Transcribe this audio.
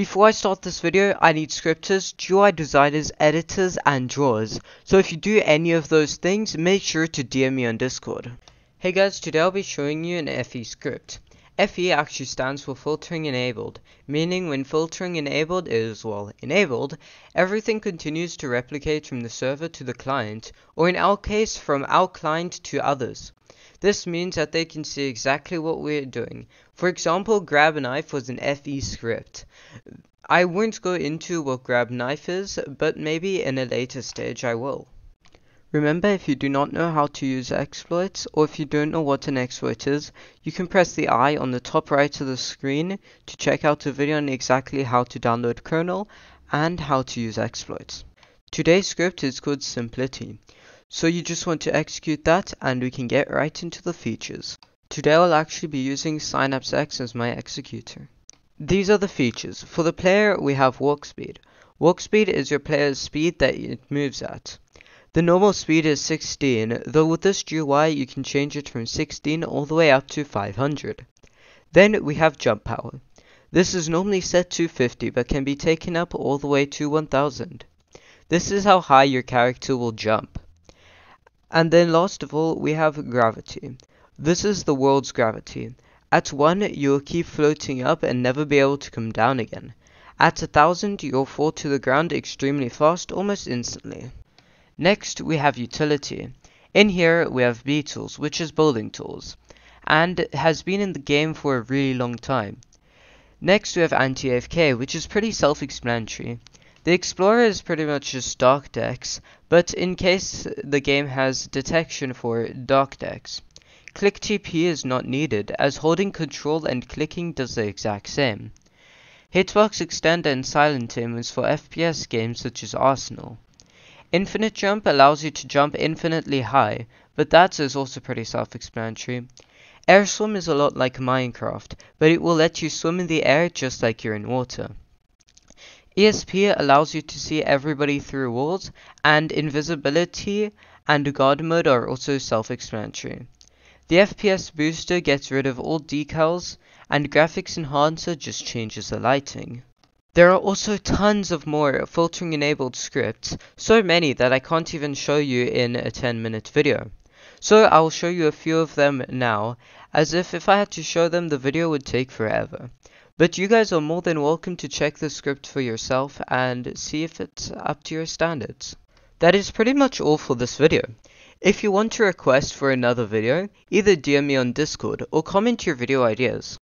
Before I start this video, I need scripters, GUI designers, editors, and drawers. So if you do any of those things, make sure to DM me on Discord. Hey guys, today I'll be showing you an FE script. FE actually stands for filtering enabled, meaning when filtering enabled is, well, enabled, everything continues to replicate from the server to the client, or in our case, from our client to others. This means that they can see exactly what we're doing. For example, grab a knife was an FE script. I won't go into what grab knife is, but maybe in a later stage I will. Remember, if you do not know how to use exploits, or if you don't know what an exploit is, you can press the I on the top right of the screen to check out a video on exactly how to download KRNL and how to use exploits. Today's script is called Simplity. So you just want to execute that and we can get right into the features. Today I'll actually be using Synapse X as my executor. These are the features. For the player we have walk speed. Walk speed is your player's speed that it moves at. The normal speed is 16, though with this GUI you can change it from 16 all the way up to 500. Then we have jump power. This is normally set to 50 but can be taken up all the way to 1000. This is how high your character will jump. And then last of all, we have gravity. This is the world's gravity. At 1, you will keep floating up and never be able to come down again. At 1000, you'll fall to the ground extremely fast, almost instantly. Next, we have utility. In here, we have BTools, which is building tools, and has been in the game for a really long time. Next, we have anti-AFK, which is pretty self-explanatory. The Explorer is pretty much just Dark Dex, but in case the game has detection for Dark Dex. Click TP is not needed, as holding control and clicking does the exact same. Hitbox Extend and Silent Aim is for FPS games such as Arsenal. Infinite Jump allows you to jump infinitely high, but that is also pretty self-explanatory. Air Swim is a lot like Minecraft, but it will let you swim in the air just like you're in water. ESP allows you to see everybody through walls, and invisibility and guard mode are also self-explanatory. The FPS booster gets rid of all decals, and graphics enhancer just changes the lighting. There are also tons of more filtering enabled scripts, so many that I can't even show you in a 10 minute video. So I'll show you a few of them now, as if if I had to show them the video would take forever. But you guys are more than welcome to check the script for yourself and see if it's up to your standards. That is pretty much all for this video. If you want to request for another video, either DM me on Discord or comment your video ideas.